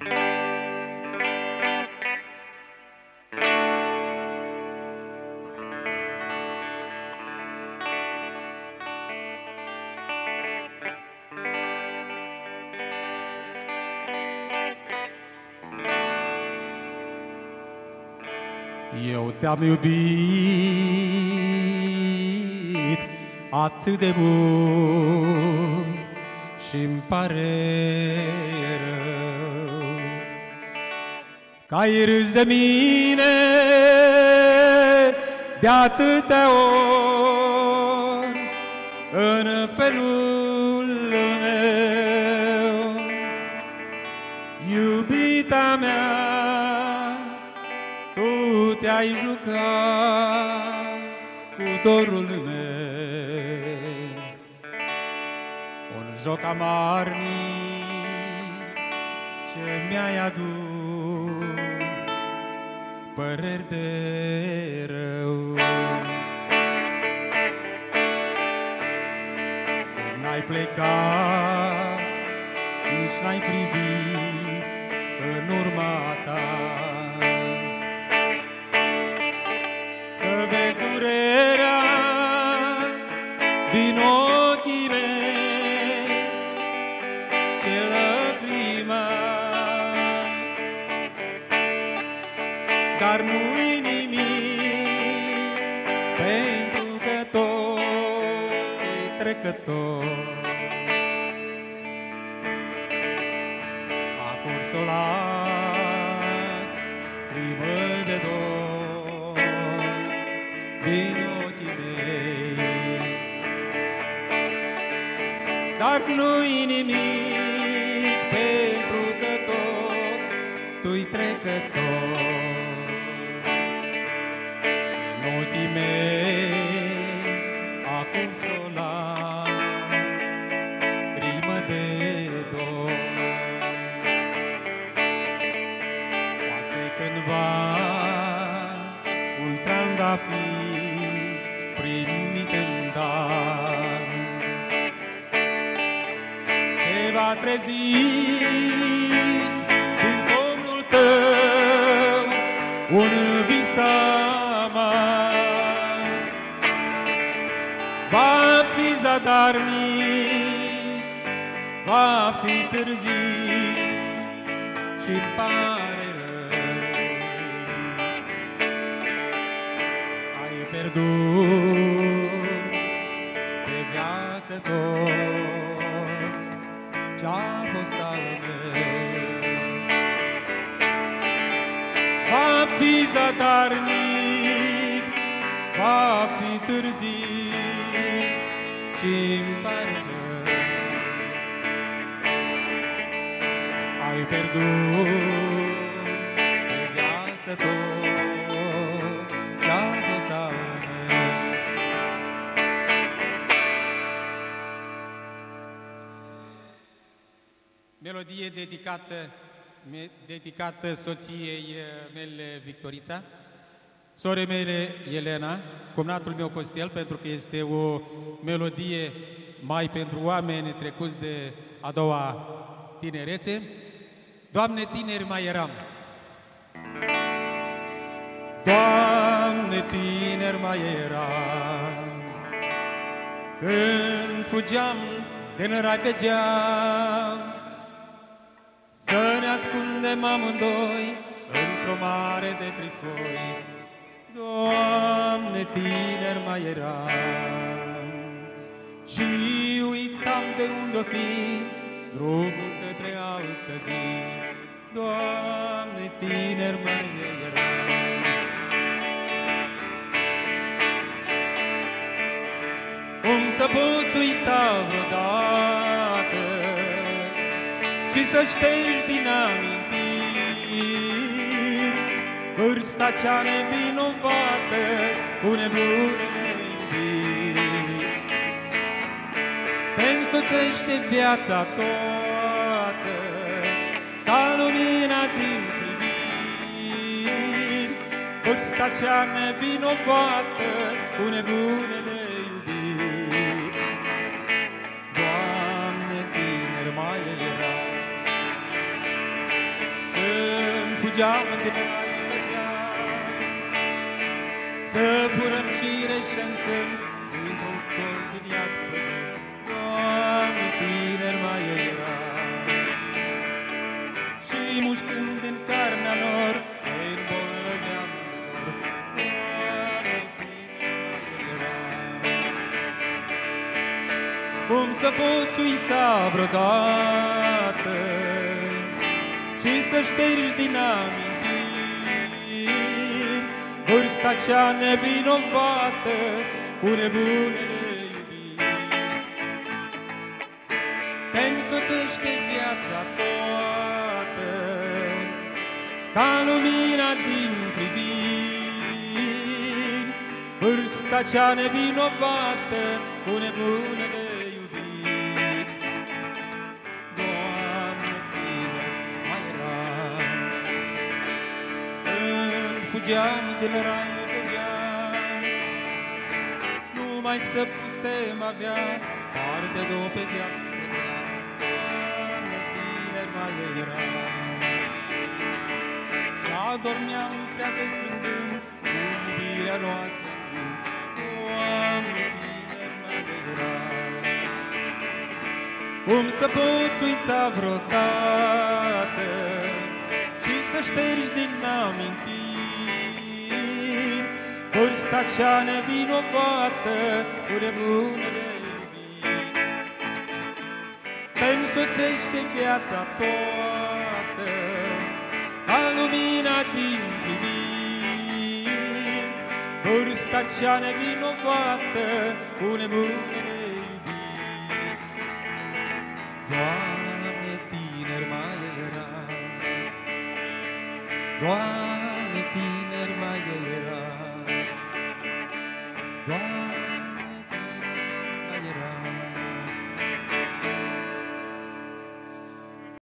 Eu te-am iubit atât de mult și îmi pare rău că ai râs de mine de atâtea ori în felul meu. Iubita mea, tu te-ai jucat cu dorul meu. Un joc amarnic ce mi-ai adus păreri de rău. Când n-ai plecat, nici n-ai privit în urma ta. Dar nu-i nimic, pentru că tot e trecător. A curs o lacrimă de dor din ochii mei. Dar nu-i nimic pentru că tot tu-i trecător. Va trezi din somnul tău un vis amar. Va fi zadarnic, va fi târziu și pare rău. Ai pierdut pe viață tot ce-a fost al meu. Va fi zadarnic, va fi târziu și-mi pare rău. Ai pierdut Melodie dedicată, me- dedicată soției eh, mele Victorița, sore mele Elena, cumnatul meu Costel, pentru că este o melodie mai pentru oameni trecuți de a doua tinerețe. Doamne, tineri mai eram. Doamne, tineri mai eram, când fugeam de nărai pe geam, să ne ascundem amândoi într-o mare de trifoi. Doamne, tineri mai eram și uitam de unde o fi drumul către altă zi. Doamne, tineri mai eram. Cum să poți uita vreodată și să ștergi din amintiri vârsta cea nevinovată cu nebune de iubiri. Te însoțește viața toată ca lumina din priviri vârsta cea nevinovată cu nebune de iubiri. Doamne, tineri mai fugeam din rai pe geam, Să furăm cireșe în sân, dintr-un col din iad pământ. Doamne, tineri mai era. Și mușcând din carnea lor, ei îmbolnăveam de dor. Doamne, tineri mai era. Cum să poți uita vreodată Și să ștergi din amintiri Vârsta cea nevinovată Cu nebunele iubiri. Te însoțește viața toată Ca lumina din priviri. Vârsta cea nevinovată Cu nebunele iubiri Când fugeam din rai pe geam Numai să putem avea Parte de o pedeapsă grea Doamne, tine mai era Și adormeam prea dezblândând Cu iubirea noastră în gând. Doamne, tineri mai era Cum să poți uita vreodată Și să ștergi din amintiri Vârsta cea nevinovată Cu nebunele iubiri Te însoțește viața toată Ca lumina din priviri. Vârsta cea nevinovată Cu nebunele iubiri Doamne, tineri mai era. Doamne, tineri